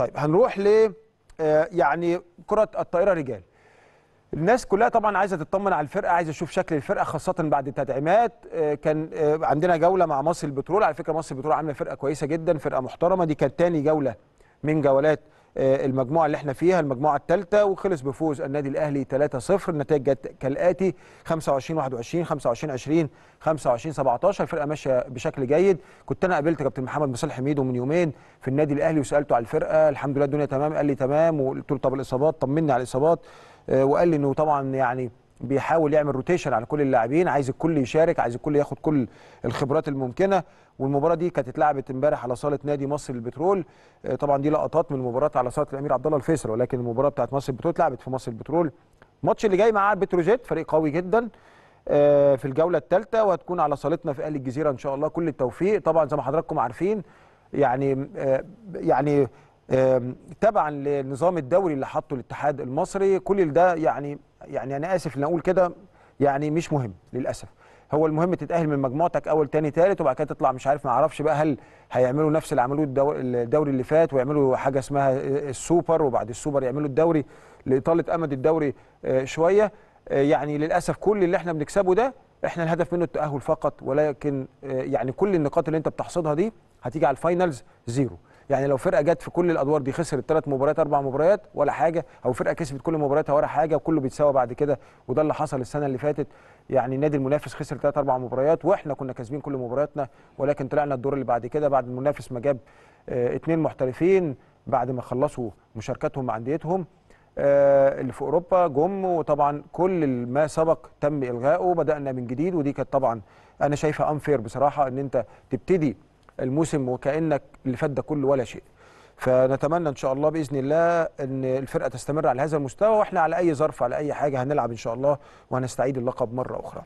طيب هنروح ل آه، يعني كرة الطائرة رجال. الناس كلها طبعا عايزة تطمن على الفرقة عايزة تشوف شكل الفرقة خاصة بعد التدعيمات. آه، كان آه، عندنا جولة مع مصر البترول. على فكرة مصر البترول عاملة فرقة كويسة جدا فرقة محترمة. دي كانت تاني جولة من جولات المجموعة اللي إحنا فيها المجموعة الثالثه وخلص بفوز النادي الأهلي 3-0 النتائج جت كالآتي 25 21 25 20 25 17 الفرقه ماشية بشكل جيد. كنت أنا قابلت كابتن محمد مصالح حميدو من يومين في النادي الأهلي وسألته على الفرقة. الحمد لله الدنيا تمام قال لي تمام وقلت له طب الإصابات طمني على الإصابات. آه، وقال لي إنه طبعا يعني بيحاول يعمل rotation على كل اللاعبين عايز الكل يشارك عايز الكل ياخد كل الخبرات الممكنة. والمباراة دي كانت اتلعبت امبارح على صالة نادي مصر البترول. آه، طبعا دي لقطات من المباراة على صالة الأمير عبد الله الفيصل ولكن المباراة بتاعت مصر البترول اتلعبت في مصر البترول. الماتش اللي جاي معاه بتروجيت فريق قوي جدا آه، في الجولة الثالثه وهتكون على صالتنا في أهل الجزيرة إن شاء الله. كل التوفيق. طبعا زي ما حضراتكم عارفين يعني آه، يعني تبعا للنظام الدوري اللي حطه الاتحاد المصري. كل ده يعني يعني أنا آسف إن أقول كده يعني مش مهم للأسف. هو المهم تتأهل من مجموعتك أول تاني تالت وبعد كده تطلع مش عارف ما أعرفش بقى هل هيعملوا نفس اللي عملوه الدو- الدوري اللي فات ويعملوا حاجة اسمها السوبر وبعد السوبر يعملوا الدوري لإطالة أمد الدوري آه، شوية. آه، يعني للأسف كل اللي إحنا بنكسبه ده إحنا الهدف منه التأهل فقط ولكن آه، يعني كل النقاط اللي أنت بتحصدها دي هتيجي على ال finals zero يعني لو فرقة جت في كل الأدوار دي خسرت ثلاث مباريات أربع مباريات ولا حاجة أو فرقة كسبت كل مبارياتها ولا حاجة وكله بيتساوى بعد كده وده اللي حصل السنة اللي فاتت. يعني النادي المنافس خسر ثلاث أربع مباريات وإحنا كنا كاسبين كل مبارياتنا ولكن طلعنا الدور اللي بعد كده بعد المنافس ما جاب آه، اتنين محترفين بعد ما خلصوا مشاركاتهم مع أنديتهم آه، اللي في أوروبا جم وطبعا كل ما سبق تم إلغائه بدأنا من جديد ودي كانت طبعا أنا شايفها انفير بصراحة إن أنت تبتدي الموسم وكأنك اللي فات ده كله ولا شيء. فنتمنى إن شاء الله بإذن الله إن الفرقة تستمر على هذا المستوى وإحنا على أي ظرف على أي حاجة هنلعب إن شاء الله وهنستعيد اللقب مرة أخرى.